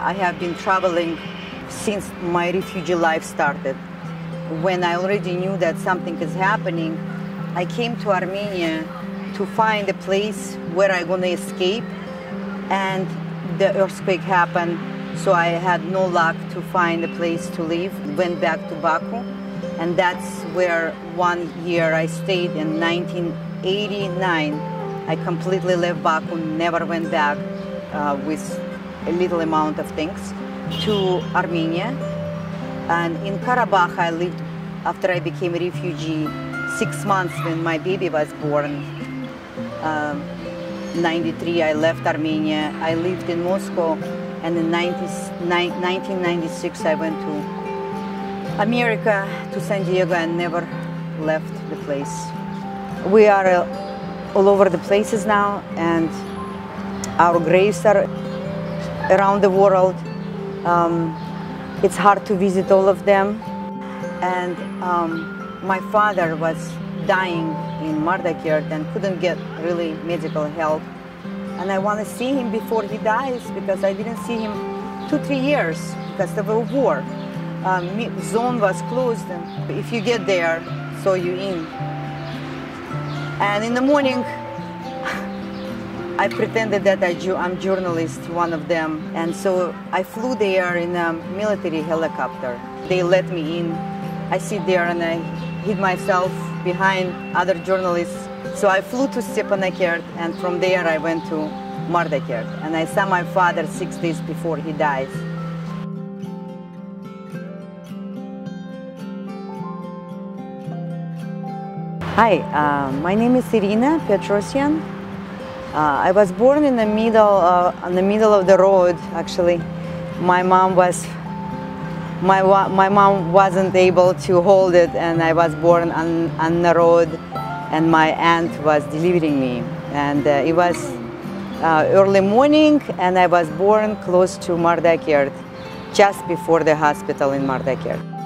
I have been traveling since my refugee life started. When I already knew that something is happening, I came to Armenia to find a place where I'm gonna escape. And the earthquake happened, so I had no luck to find a place to live. Went back to Baku, and that's where one year I stayed in 1989. I completely left Baku, never went back uh, with a little amount of things to Armenia. And in Karabakh, I lived after I became a refugee six months when my baby was born. Um, 93, I left Armenia. I lived in Moscow, and in 90, 1996, I went to America, to San Diego, and never left the place. We are uh, all over the places now, and our graves are around the world. Um, it's hard to visit all of them. And um, my father was dying in Mardakert and couldn't get really medical help. And I want to see him before he dies because I didn't see him two, three years because of a war. Um, zone was closed and if you get there, so you in. And in the morning, I pretended that I am journalist, one of them, and so I flew there in a military helicopter. They let me in. I sit there and I hid myself behind other journalists. So I flew to Stepanakert, and from there I went to Mardakert, and I saw my father six days before he died. Hi, uh, my name is Irina Petrosian. Uh, I was born in the middle, uh, in the middle of the road. Actually, my mom was, my my mom wasn't able to hold it, and I was born on on the road, and my aunt was delivering me, and uh, it was uh, early morning, and I was born close to Mardakert, just before the hospital in Mardakert.